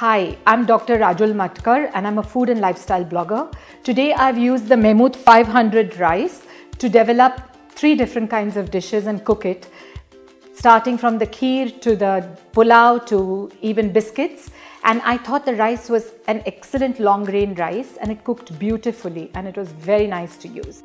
Hi, I'm Dr. Rajul Matkar and I'm a food and lifestyle blogger. Today I've used the Mahmood 500 rice to develop three different kinds of dishes and cook it starting from the kheer to the pulao to even biscuits and I thought the rice was an excellent long grain rice and it cooked beautifully and it was very nice to use.